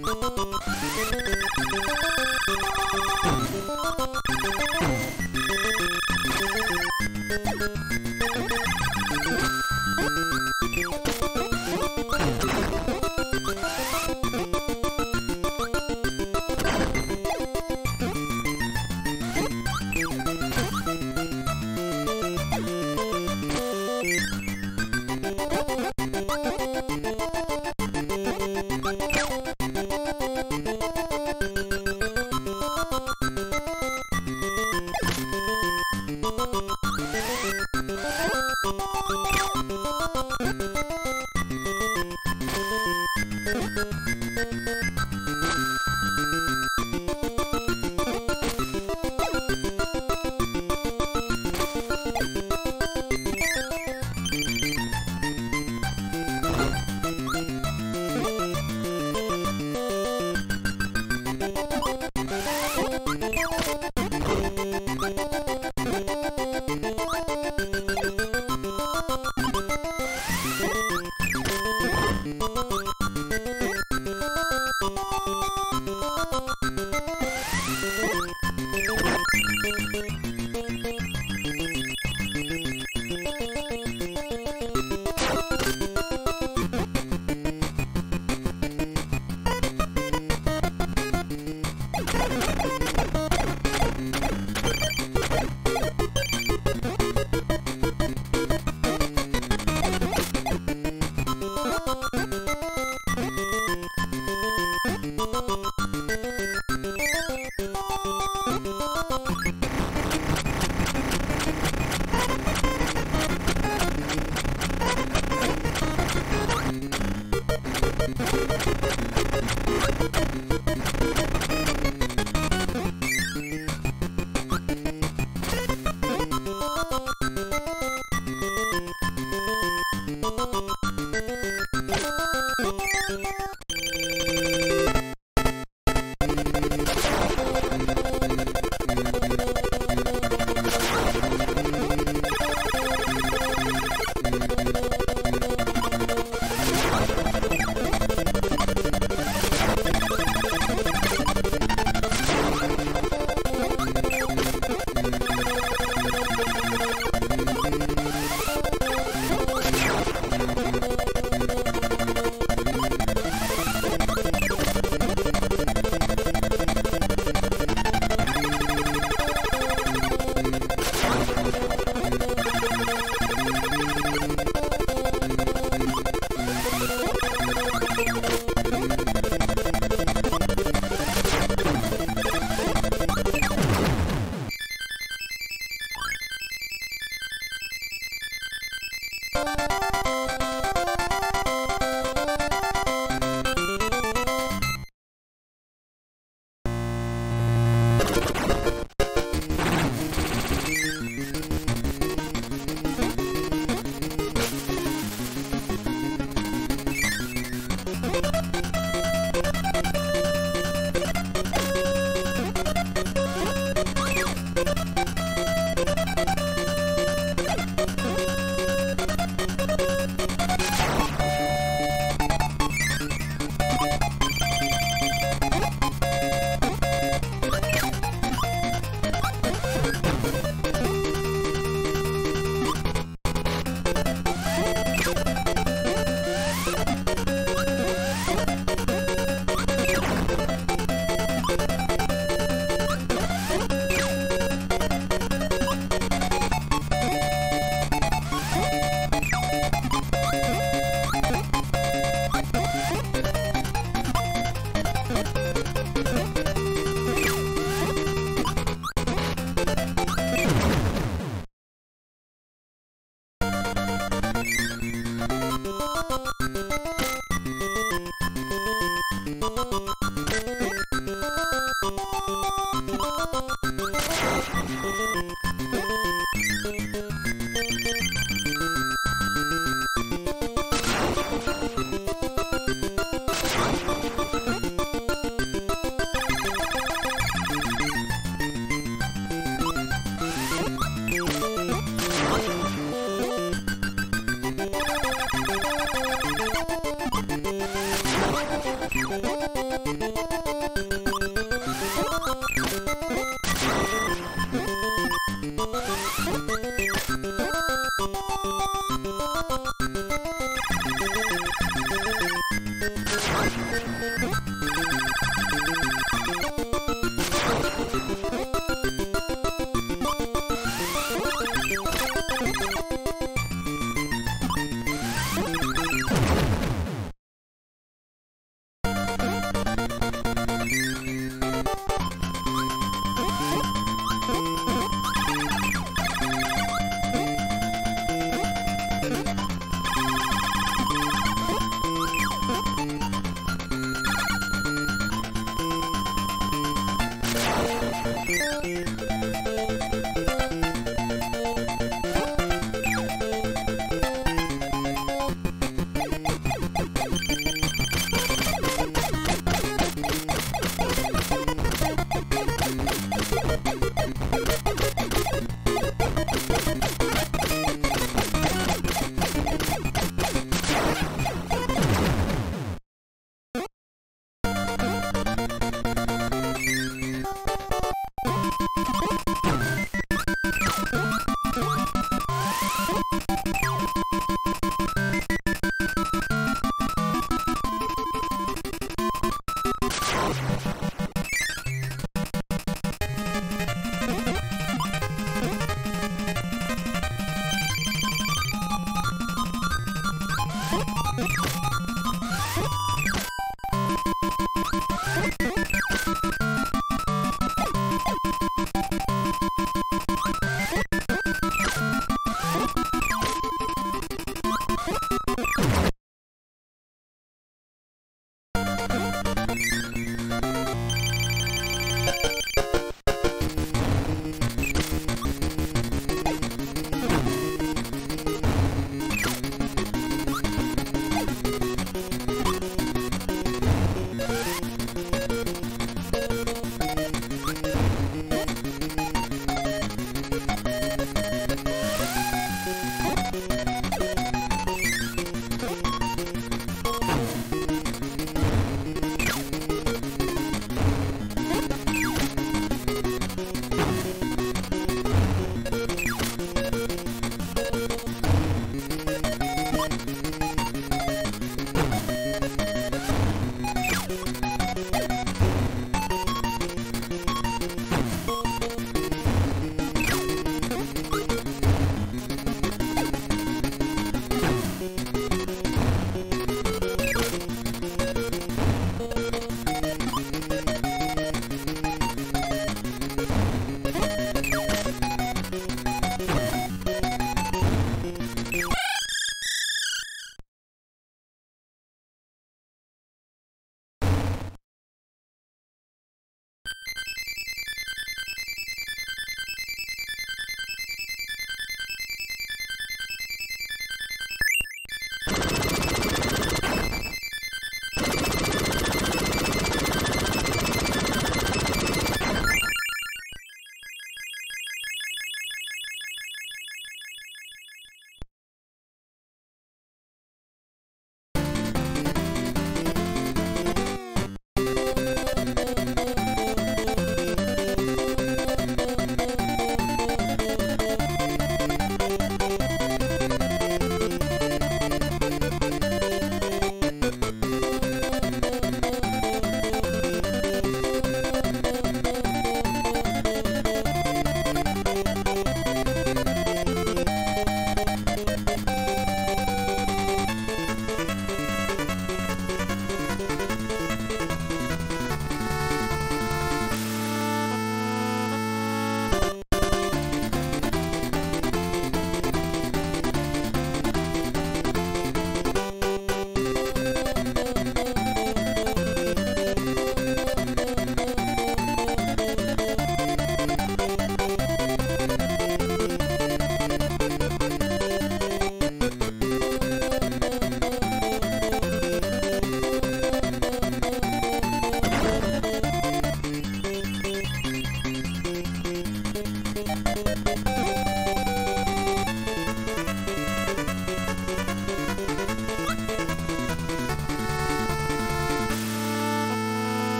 Thank you. Thank you.